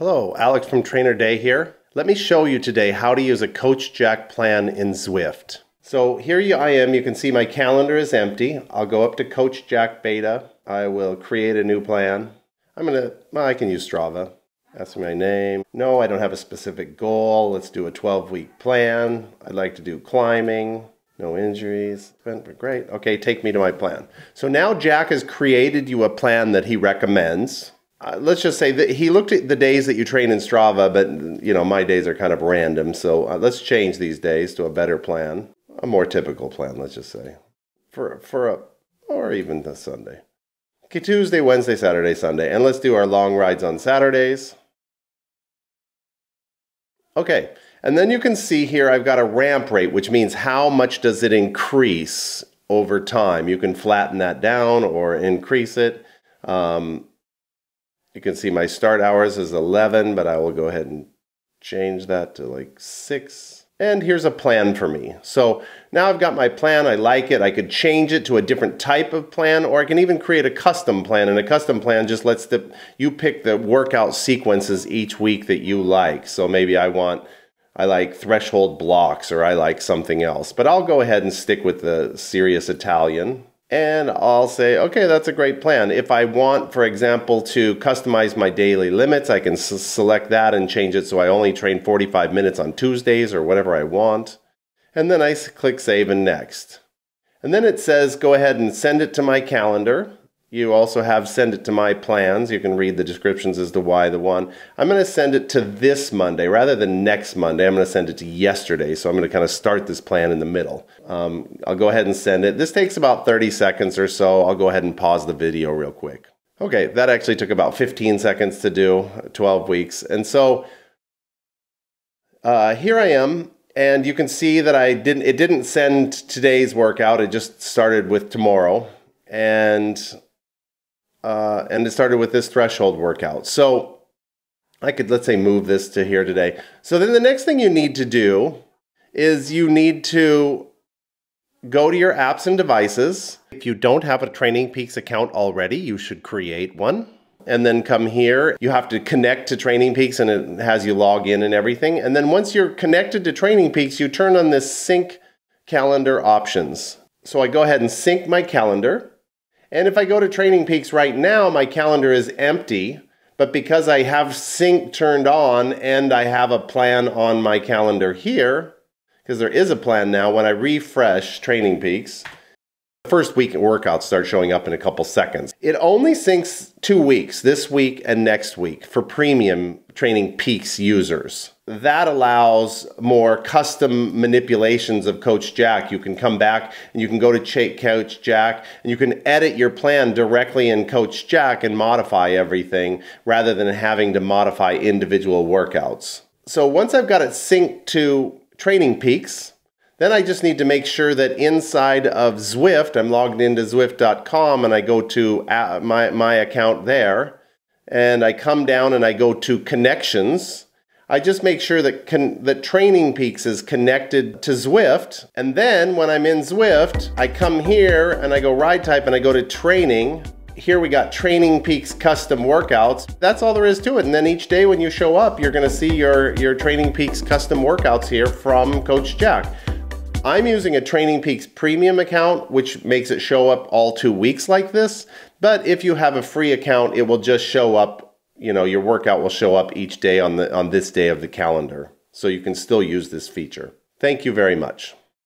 Hello, Alex from Trainer Day here. Let me show you today how to use a Coach Jack plan in Zwift. So here I am, you can see my calendar is empty. I'll go up to Coach Jack Beta. I will create a new plan. I'm gonna, well, I can use Strava. Ask me my name. No, I don't have a specific goal. Let's do a 12 week plan. I'd like to do climbing. No injuries. Great. Okay, take me to my plan. So now Jack has created you a plan that he recommends uh, let's just say that he looked at the days that you train in Strava, but you know my days are kind of random. So uh, let's change these days to a better plan, a more typical plan. Let's just say for for a or even the Sunday. Okay, Tuesday, Wednesday, Saturday, Sunday, and let's do our long rides on Saturdays. Okay, and then you can see here I've got a ramp rate, which means how much does it increase over time. You can flatten that down or increase it. Um, you can see my start hours is 11, but I will go ahead and change that to like 6. And here's a plan for me. So now I've got my plan, I like it. I could change it to a different type of plan, or I can even create a custom plan. And a custom plan just lets the, you pick the workout sequences each week that you like. So maybe I want, I like threshold blocks, or I like something else. But I'll go ahead and stick with the serious Italian and I'll say, okay, that's a great plan. If I want, for example, to customize my daily limits, I can select that and change it so I only train 45 minutes on Tuesdays or whatever I want. And then I click Save and Next. And then it says, go ahead and send it to my calendar. You also have send it to my plans. You can read the descriptions as to why the one. I'm going to send it to this Monday rather than next Monday. I'm going to send it to yesterday. So I'm going to kind of start this plan in the middle. Um, I'll go ahead and send it. This takes about 30 seconds or so. I'll go ahead and pause the video real quick. Okay, that actually took about 15 seconds to do, 12 weeks. And so uh, here I am and you can see that I didn't it didn't send today's workout it just started with tomorrow and uh, and it started with this threshold workout. So I could, let's say, move this to here today. So then the next thing you need to do is you need to go to your apps and devices. If you don't have a Training Peaks account already, you should create one. And then come here, you have to connect to Training Peaks and it has you log in and everything. And then once you're connected to Training Peaks, you turn on this sync calendar options. So I go ahead and sync my calendar. And if I go to Training Peaks right now, my calendar is empty. But because I have sync turned on and I have a plan on my calendar here, because there is a plan now, when I refresh Training Peaks, the First week workouts start showing up in a couple seconds. It only syncs two weeks, this week and next week, for premium Training Peaks users. That allows more custom manipulations of Coach Jack. You can come back and you can go to Coach Jack and you can edit your plan directly in Coach Jack and modify everything rather than having to modify individual workouts. So once I've got it synced to Training Peaks, then I just need to make sure that inside of Zwift, I'm logged into Zwift.com and I go to uh, my, my account there and I come down and I go to connections. I just make sure that, con- that Training Peaks is connected to Zwift. And then when I'm in Zwift, I come here and I go ride type and I go to training. Here we got Training Peaks custom workouts. That's all there is to it. And then each day when you show up, you're gonna see your, your Training Peaks custom workouts here from Coach Jack. I'm using a Training Peaks premium account, which makes it show up all two weeks like this. But if you have a free account, it will just show up, you know, your workout will show up each day on the on this day of the calendar. So you can still use this feature. Thank you very much.